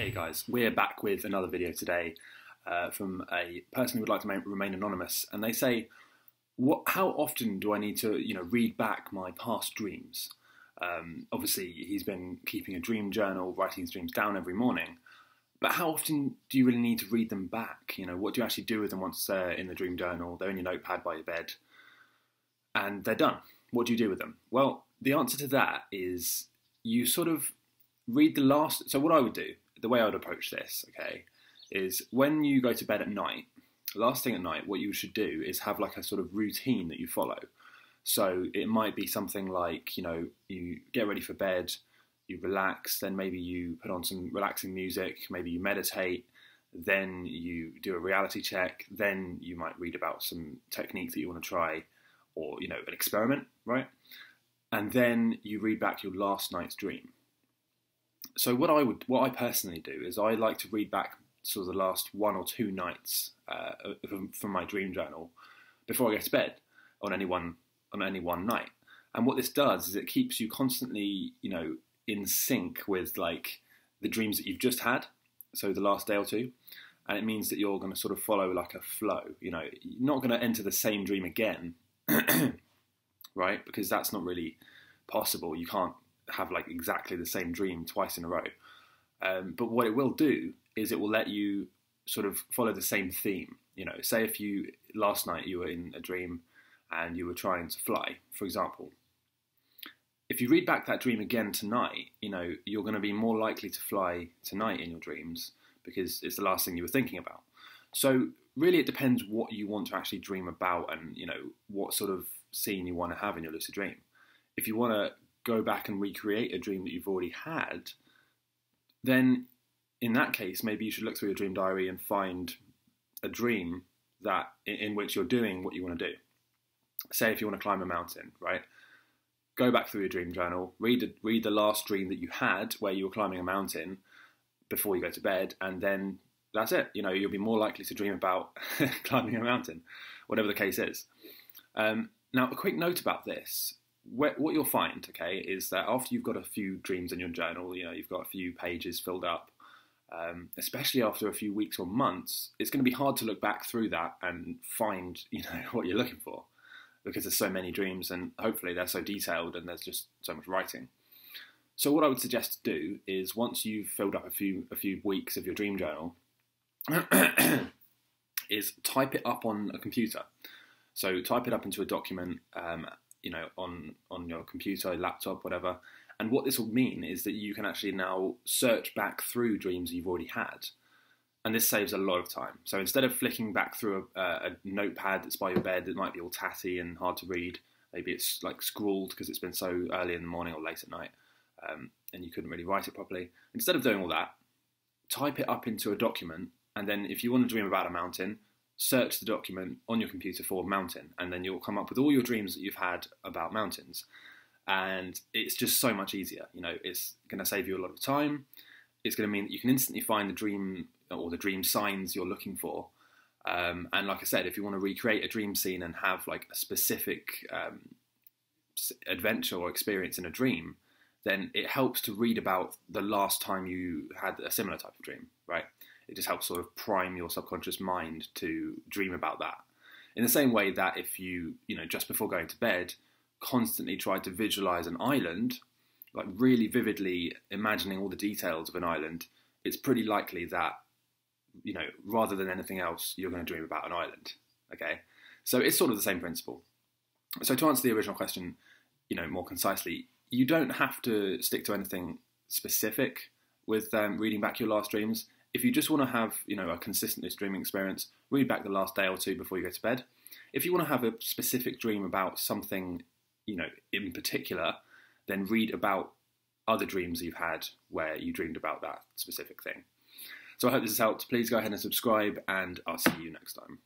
Hey guys, we're back with another video today uh, from a person who would like to remain anonymous, and they say, "What? How often do I need to, you know, read back my past dreams?" Um, obviously, he's been keeping a dream journal, writing his dreams down every morning. But how often do you really need to read them back? You know, what do you actually do with them once they're in the dream journal? They're in your notepad by your bed, and they're done. What do you do with them? Well, the answer to that is you sort of read the last. So, what I would do the way I would approach this, okay, is when you go to bed at night, last thing at night, what you should do is have like a sort of routine that you follow. So it might be something like, you know, you get ready for bed, you relax, then maybe you put on some relaxing music, maybe you meditate, then you do a reality check, then you might read about some technique that you want to try or, you know, an experiment, right? And then you read back your last night's dream so what I would, what I personally do is I like to read back sort of the last one or two nights uh, from, from my dream journal before I go to bed on any one on any one night. And what this does is it keeps you constantly, you know, in sync with like the dreams that you've just had, so the last day or two, and it means that you're going to sort of follow like a flow. You know, you're not going to enter the same dream again, right? Because that's not really possible. You can't have like exactly the same dream twice in a row. Um, but what it will do is it will let you sort of follow the same theme. You know, say if you last night you were in a dream and you were trying to fly, for example. If you read back that dream again tonight, you know, you're going to be more likely to fly tonight in your dreams because it's the last thing you were thinking about. So really it depends what you want to actually dream about and, you know, what sort of scene you want to have in your lucid dream. If you want to go back and recreate a dream that you've already had, then in that case, maybe you should look through your dream diary and find a dream that in which you're doing what you want to do. Say if you want to climb a mountain, right? Go back through your dream journal, read the, read the last dream that you had where you were climbing a mountain before you go to bed, and then that's it. You know, you'll be more likely to dream about climbing a mountain, whatever the case is. Um, now, a quick note about this what you'll find, okay, is that after you've got a few dreams in your journal, you know, you've got a few pages filled up, um, especially after a few weeks or months, it's going to be hard to look back through that and find, you know, what you're looking for, because there's so many dreams, and hopefully they're so detailed and there's just so much writing. So what I would suggest to do is once you've filled up a few a few weeks of your dream journal, is type it up on a computer. So type it up into a document um, you know on on your computer, laptop, whatever. And what this will mean is that you can actually now search back through dreams you've already had, and this saves a lot of time. So instead of flicking back through a, a notepad that's by your bed that might be all tatty and hard to read, maybe it's like scrawled because it's been so early in the morning or late at night, um, and you couldn't really write it properly. Instead of doing all that, type it up into a document, and then if you want to dream about a mountain, search the document on your computer for mountain, and then you'll come up with all your dreams that you've had about mountains. And it's just so much easier. You know, it's going to save you a lot of time. It's going to mean that you can instantly find the dream or the dream signs you're looking for. Um, and like I said, if you want to recreate a dream scene and have like a specific um, adventure or experience in a dream, then it helps to read about the last time you had a similar type of dream, right? It just helps sort of prime your subconscious mind to dream about that. In the same way that if you, you know, just before going to bed, constantly try to visualize an island, like really vividly imagining all the details of an island, it's pretty likely that, you know, rather than anything else, you're going to dream about an island. Okay? So it's sort of the same principle. So to answer the original question, you know, more concisely, you don't have to stick to anything specific with um, reading back your last dreams if you just want to have you know a consistent dreaming experience, read back the last day or two before you go to bed. If you want to have a specific dream about something you know in particular, then read about other dreams you've had where you dreamed about that specific thing. So I hope this has helped. Please go ahead and subscribe, and I'll see you next time.